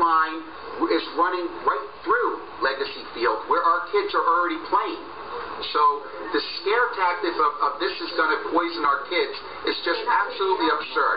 line is running right through Legacy Field where our kids are already playing. So the scare tactic of, of this is going to poison our kids is just absolutely absurd.